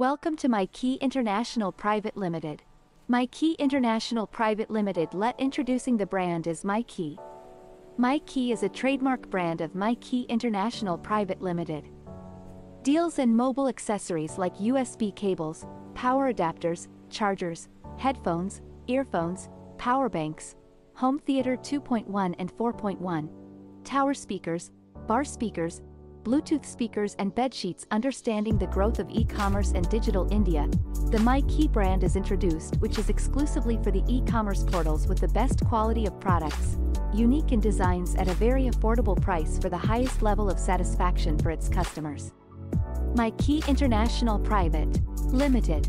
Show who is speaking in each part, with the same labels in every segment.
Speaker 1: Welcome to MyKey International Private Limited. MyKey International Private Limited let introducing the brand is MyKey. My Key is a trademark brand of MyKey International Private Limited. Deals in mobile accessories like USB cables, power adapters, chargers, headphones, earphones, power banks, home theater 2.1 and 4.1, tower speakers, bar speakers, Bluetooth speakers and bedsheets understanding the growth of e-commerce and digital India, the MyKey brand is introduced which is exclusively for the e-commerce portals with the best quality of products, unique in designs at a very affordable price for the highest level of satisfaction for its customers. MyKey International Private Limited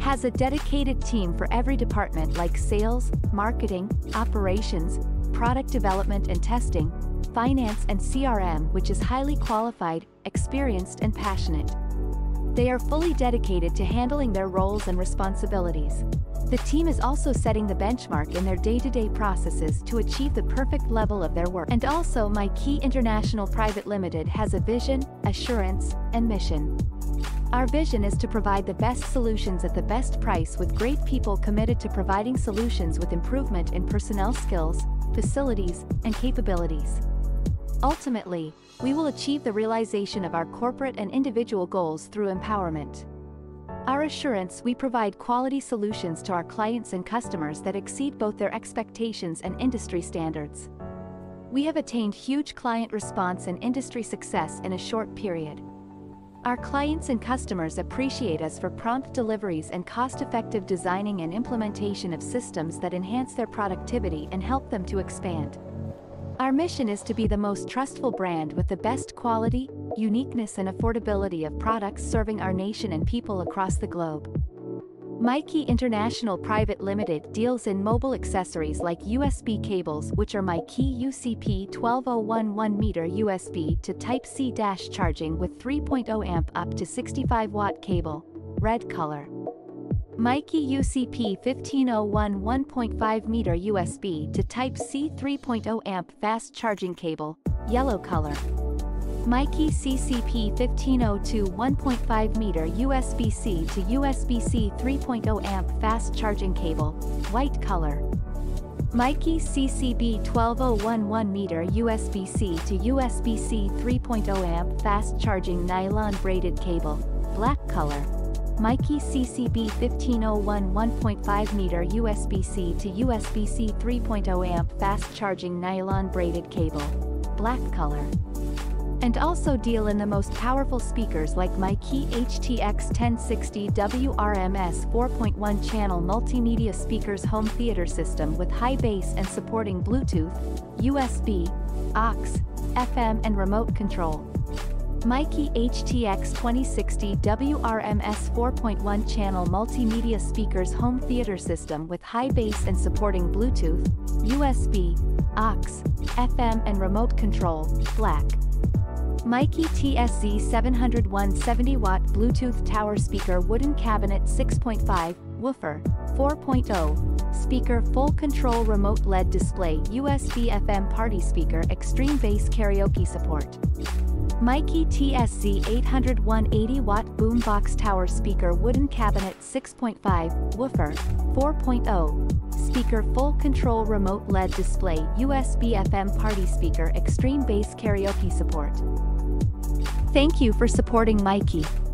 Speaker 1: has a dedicated team for every department like sales, marketing, operations, product development and testing, finance and CRM which is highly qualified, experienced and passionate. They are fully dedicated to handling their roles and responsibilities. The team is also setting the benchmark in their day-to-day -day processes to achieve the perfect level of their work. And also My Key International Private Limited has a vision, assurance, and mission. Our vision is to provide the best solutions at the best price with great people committed to providing solutions with improvement in personnel skills, facilities, and capabilities. Ultimately, we will achieve the realization of our corporate and individual goals through empowerment. Our assurance we provide quality solutions to our clients and customers that exceed both their expectations and industry standards. We have attained huge client response and industry success in a short period. Our clients and customers appreciate us for prompt deliveries and cost-effective designing and implementation of systems that enhance their productivity and help them to expand. Our mission is to be the most trustful brand with the best quality, uniqueness and affordability of products serving our nation and people across the globe. MyKey International Private Limited deals in mobile accessories like USB cables which are MyKey UCP 12011 meter USB to Type-C dash charging with 3.0 amp up to 65 watt cable, red color. MyKey UCP 1501 1.5 meter USB to Type-C 3.0 amp fast charging cable, yellow color. MyKey CCP 1502 1.5 meter USB-C to USB-C 3.0 amp fast charging cable, white color. MyKey CCB 12011 1 meter USB-C to USB-C 3.0 amp fast charging nylon braided cable, black color. MyKey CCB 1501 1.5 meter USB-C to USB-C 3.0 amp fast charging nylon braided cable. Black color. And also deal in the most powerful speakers like MyKey HTX 1060 WRMS 4.1 channel multimedia speakers home theater system with high bass and supporting Bluetooth, USB, aux, FM and remote control. MyKey HTX 2060 WRMS 4.1 channel multimedia speakers home theater system with high bass and supporting Bluetooth, USB, aux, FM and remote control, black. MyKey TSZ 701 70 watt Bluetooth tower speaker wooden cabinet 6.5, woofer, 4.0, speaker full control remote LED display USB FM party speaker extreme bass karaoke support. MyKey TSC 801 80 watt boombox tower speaker wooden cabinet 6.5, woofer, 4.0, speaker full control remote LED display USB FM party speaker extreme bass karaoke support. Thank you for supporting MyKey.